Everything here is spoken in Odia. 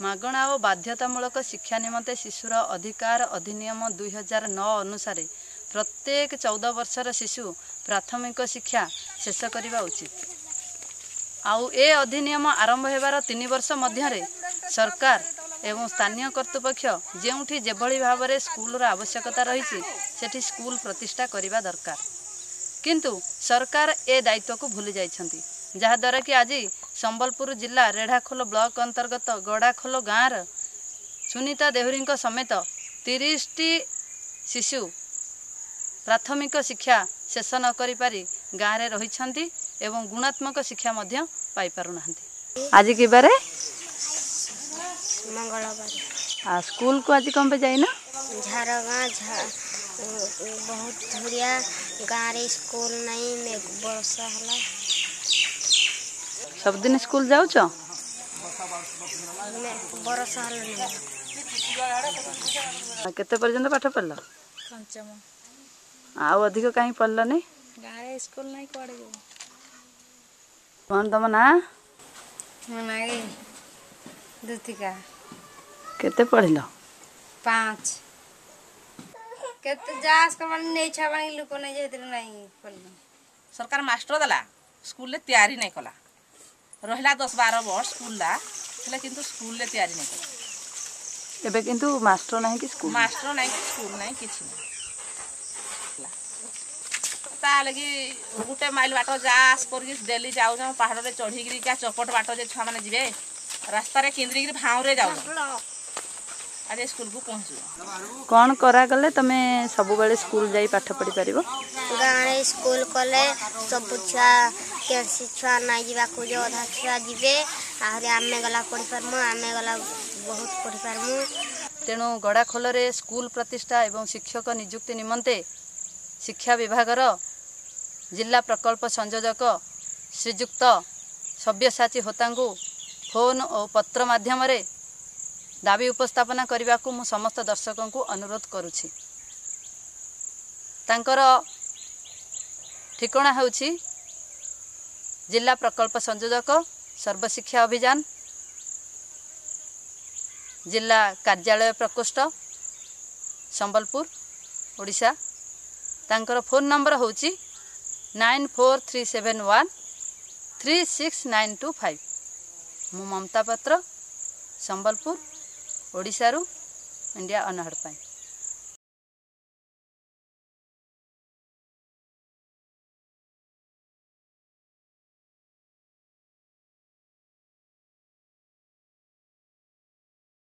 ମାଗଣା ଓ ବାଧ୍ୟତାମୂଳକ ଶିକ୍ଷା ନିମନ୍ତେ ଶିଶୁର ଅଧିକାର ଅଧିନିୟମ ଦୁଇହଜାର ନଅ ଅନୁସାରେ ପ୍ରତ୍ୟେକ ଚଉଦ ବର୍ଷର ଶିଶୁ ପ୍ରାଥମିକ ଶିକ୍ଷା ଶେଷ କରିବା ଉଚିତ। ଆଉ ଏ ଅଧିନିୟମ ଆରମ୍ଭ ହେବାର ତିନି ବର୍ଷ ମଧ୍ୟରେ ସରକାର ଏବଂ ସ୍ଥାନୀୟ କର୍ତ୍ତୃପକ୍ଷ ଯେଉଁଠି ଯେଭଳି ଭାବରେ ସ୍କୁଲର ଆବଶ୍ୟକତା ରହିଛି ସେଠି ସ୍କୁଲ ପ୍ରତିଷ୍ଠା କରିବା ଦରକାର। କିନ୍ତୁ ସରକାର ଏ ଦାୟିତ୍ୱକୁ ଭୁଲି ଯାଇଛନ୍ତି ଯାହାଦ୍ୱାରା କି ଆଜି ସମ୍ବଲପୁର ଜିଲ୍ଲା ରେଢ଼ାଖୋଲ ବ୍ଲକ ଅନ୍ତର୍ଗତ ଗଡ଼ାଖୋଲ ଗାଁର ସୁନିତା ଦେହୁରୀଙ୍କ ସମେତ ତିରିଶଟି ଶିଶୁ ପ୍ରାଥମିକ ଶିକ୍ଷା ଶେଷ ନ କରିପାରି ଗାଁରେ ରହିଛନ୍ତି ଏବଂ ଗୁଣାତ୍ମକ ଶିକ୍ଷା ମଧ୍ୟ ପାଇପାରୁନାହାନ୍ତି। ଆଜି କିବାରେ ମଙ୍ଗଳବାର। ଆଉ ସ୍କୁଲକୁ ଆଜି କ'ଣ ପାଇଁ ଯାଇନ? ଝାରଗାଁ ବହୁତ ଧୁରିଆ ଗାଁରେ ସ୍କୁଲ ନାହିଁ ବର୍ଷା ହେଲା। ସବୁଦିନ ସ୍କୁଲ ଯାଉଛ? ମେ- ବର୍ଷା ହେଲା ନାହିଁ ଆଉ କେତେ ପର୍ଯ୍ୟନ୍ତ ପାଠ ପଢ଼ିଲ? ପଞ୍ଚମ। ଆଉ ଅଧିକ କାହିଁ ପଢ଼ିଲନି? ଗାଁରେ ସ୍କୁଲ ନାହିଁ କୁଆଡ଼େ ଯିବୁ? କ'ଣ ତମ ନାଁ? ମୋ ନାଇଁ ଦୁତିକା କେତେ ପଢ଼ିଲ? ପାଞ୍ଚ। କେତେ ଯାଆସ କରବାଣି ନେଇ ଛାବାଣି ଲୋକ ନେଇ ଯାଇଥିଲେ ନାହିଁ ପଡ଼ିଲ ସରକାର ମାଷ୍ଟର ଦେଲା ସ୍କୁଲରେ ତିଆରି ନାଇଁ କଲା। ରହିଲା ଦଶ ବାର ବର୍ଷ ସ୍କୁଲଟା ହେଲେ କିନ୍ତୁ ସ୍କୁଲରେ ତିଆରି ନାଇଁ କଲା ଏବେ କିନ୍ତୁ ମାଷ୍ଟର ନାହିଁ କି ସ୍କୁଲ ମାଷ୍ଟର ନାଇଁ କି ସ୍କୁଲ ନାଇଁ କିଛି ନାଇଁ ହେଲା। ତା ଲାଗି ଗୋଟେ ମାଇଲ ବାଟ ଯା ଆସ କରିକି ଡେଲି ଯାଉଛନ୍ ପାହାଡ଼ରେ ଚଢ଼ିକିରି କିଆ ଚପଟ ବାଟ ଯେ ଛୁଆମାନେ ଯିବେ ରାସ୍ତାରେ କିନ୍ଦ୍ରିକିରି ଭାଉରେ ଯାଉଛନ୍ ଆଜି ସ୍କୁଲକୁ ପହଞ୍ଚୁ କ'ଣ କରାଗଲେ ତମେ ସବୁବେଳେ ସ୍କୁଲ ଯାଇ ପାଠ ପଢ଼ିପାରିବ ଗାଁରେ ସ୍କୁଲ କଲେ ସବୁ ଛୁଆ କେସି ଛୁଆ ନାଇଁ ଯିବାକୁ ଯେ ଅଧା ଛୁଆ ଯିବେ ଆହୁରି ଆମେ ଗଲା ପଢ଼ିପାରମୁ ଆମେ ଗଲା ବହୁତ ପଢ଼ିପାରମୁ। ତେଣୁ ଗଡ଼ାଖୋଲରେ ସ୍କୁଲ ପ୍ରତିଷ୍ଠା ଏବଂ ଶିକ୍ଷକ ନିଯୁକ୍ତି ନିମନ୍ତେ ଶିକ୍ଷା ବିଭାଗର ଜିଲ୍ଲା ପ୍ରକଳ୍ପ ସଂଯୋଜକ ଶ୍ରୀଯୁକ୍ତ ସବ୍ୟସାଚୀ ହୋତାଙ୍କୁ ଫୋନ୍ ଓ ପତ୍ର ମାଧ୍ୟମରେ ଦାବି ଉପସ୍ଥାପନା କରିବାକୁ ମୁଁ ସମସ୍ତ ଦର୍ଶକଙ୍କୁ ଅନୁରୋଧ କରୁଛି। ତାଙ୍କର ଠିକଣା ହେଉଛି ଜିଲ୍ଲା ପ୍ରକଳ୍ପ ସଂଯୋଜକ ସର୍ବଶିକ୍ଷା ଅଭିଯାନ ଜିଲ୍ଲା କାର୍ଯ୍ୟାଳୟ ପ୍ରକୋଷ୍ଠ ସମ୍ବଲପୁର ଓଡ଼ିଶା ତାଙ୍କର ଫୋନ୍ ନମ୍ବର ହେଉଛି nine four three seven one three six nine two five ମୁଁ ମମତା ପାତ୍ର ସମ୍ବଲପୁର ଓଡ଼ିଶାରୁ ଇଣ୍ଡିଆ ଅନହଡ଼ ପାଇଁ।